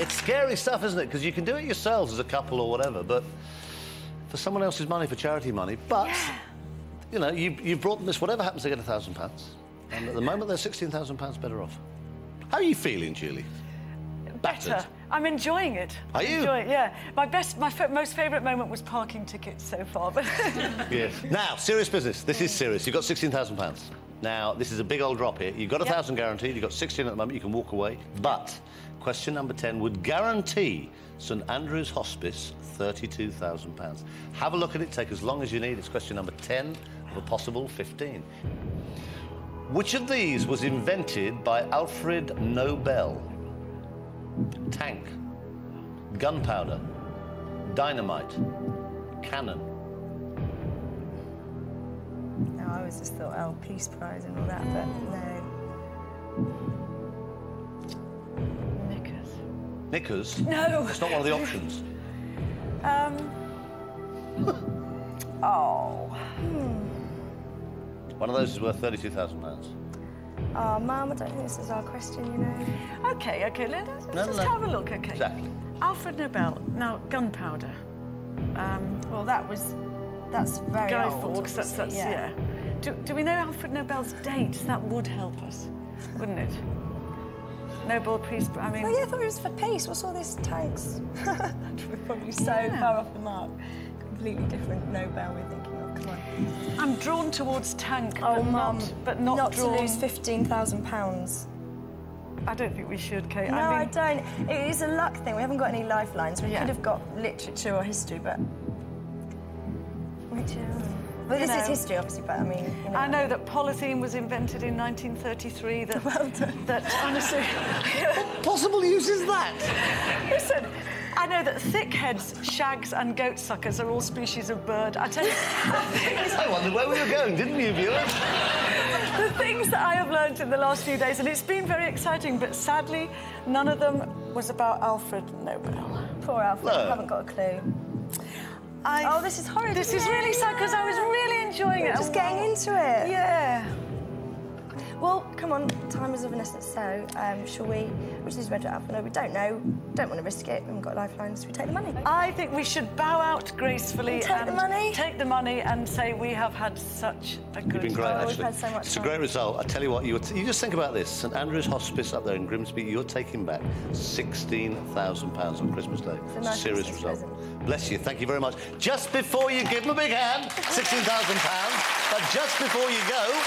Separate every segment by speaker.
Speaker 1: It's scary stuff, isn't it? Because you can do it yourselves as a couple or whatever, but for someone else's money, for charity money. But,
Speaker 2: Yeah.
Speaker 1: you know, you, you've brought them this, whatever happens, they get a thousand pounds. And at the moment, they're £16,000 better off. How are you feeling, Julie? Battered.
Speaker 2: Better. I'm enjoying it.
Speaker 1: Are you?
Speaker 2: Enjoying, yeah. My best, my f- most favourite moment was parking tickets so far. But
Speaker 1: Yes. Now, serious business. This is serious. You've got £16,000. Now, this is a big old drop here. You've got a
Speaker 2: Yep.
Speaker 1: thousand guaranteed. You've got 16 at the moment. You can walk away. But question number 10 would guarantee St Andrew's Hospice £32,000. Have a look at it. Take as long as you need. It's question number 10 of a possible 15. Which of these was invented by Alfred Nobel? Tank, gunpowder, dynamite, cannon.
Speaker 3: No, I always just thought, oh, Peace Prize and all that, but no.
Speaker 2: Knickers? No.
Speaker 1: It's not one of the options.
Speaker 2: Um. oh.
Speaker 1: One of those is worth £32,000.
Speaker 3: Oh, Mum, I don't think this is our question, you know.
Speaker 2: Okay, okay. Let us
Speaker 1: No,
Speaker 2: just
Speaker 1: no.
Speaker 2: have a look. Okay.
Speaker 1: Exactly.
Speaker 2: Alfred Nobel. Now, gunpowder. Um,
Speaker 3: Well, that was. That's very
Speaker 2: Guy
Speaker 3: old.
Speaker 2: Fawkes. That's, that's
Speaker 3: obviously,
Speaker 2: yeah. Do, do we know Alfred Nobel's date? That would help us, wouldn't it? Nobel Peace. I mean,
Speaker 3: Oh, yeah, I thought it was for peace. What's all this tanks? We're probably so
Speaker 2: Yeah.
Speaker 3: far off the mark. Completely different Nobel we're thinking of. Come on.
Speaker 2: I'm drawn towards tank,
Speaker 3: Oh,
Speaker 2: but
Speaker 3: Mum.
Speaker 2: not, but not,
Speaker 3: Not
Speaker 2: drawn.
Speaker 3: to lose £15,000.
Speaker 2: I don't think we should, Kate.
Speaker 3: No,
Speaker 2: I
Speaker 3: I, don't. It is a luck thing. We haven't got any lifelines. We
Speaker 2: Yeah.
Speaker 3: could have got literature or history, but. Which, um, Well,
Speaker 2: You
Speaker 3: this is history, obviously, but I mean. You know.
Speaker 2: I know that polythene was invented in 1933. That,
Speaker 3: Well done.
Speaker 2: that honestly,
Speaker 1: Possible use is that?
Speaker 2: listen. I know that thickheads, shags, and goatsuckers are all species of bird. I tell you,
Speaker 1: I wondered where we were going, didn't you, viewers?
Speaker 2: the things that I have learned in the last few days, and it's been very exciting. But sadly, none of them was about Alfred Nobel.
Speaker 3: Poor Alfred,
Speaker 1: No.
Speaker 3: I haven't got a clue.
Speaker 2: I,
Speaker 3: Oh, this is horrible.
Speaker 2: This
Speaker 3: isn't
Speaker 2: is really sad because I was really enjoying it.
Speaker 3: just getting into it.
Speaker 2: Yeah.
Speaker 3: Well, come on, time is of an essence. So, um, shall we? Which is red or alpha? No, we don't know. Don't want to risk it. We haven't got lifelines. We take the money.
Speaker 2: I think we should bow out gracefully
Speaker 3: And take the money?
Speaker 2: take the money and say we have had such a good
Speaker 1: You've been great,
Speaker 3: Oh, we've
Speaker 1: actually.
Speaker 3: had so much
Speaker 1: it's a great result. I tell you what, you, were you just think about this. St Andrew's Hospice up there in Grimsby, you're taking back £16,000 on Christmas Day.
Speaker 3: a nice
Speaker 1: Serious result.
Speaker 3: present.
Speaker 1: Bless you. Thank you very much. Just before you give them a big hand, £16,000. But just before you go,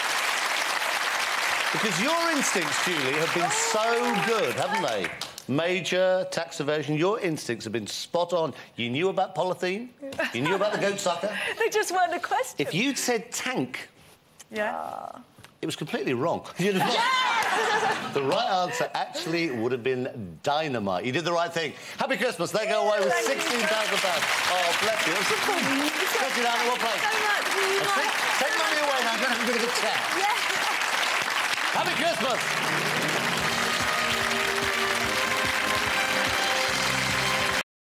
Speaker 1: because your instincts, Julie, have been so good, haven't they? Major tax evasion. Your instincts have been spot on. You knew about polythene. You knew about the goat sucker.
Speaker 2: They just weren't a question.
Speaker 1: If you'd said tank,
Speaker 2: yeah.
Speaker 1: it was completely wrong. Not- the right answer actually would have been dynamite. You did the right thing. Happy Christmas. They go away with
Speaker 3: Thank
Speaker 1: £16,000. Oh, bless you. Was so fun. Take you to one place.
Speaker 3: So much.
Speaker 1: Take, money away now. I'm going to have a bit of a chat.
Speaker 3: Yeah.
Speaker 1: Happy Christmas.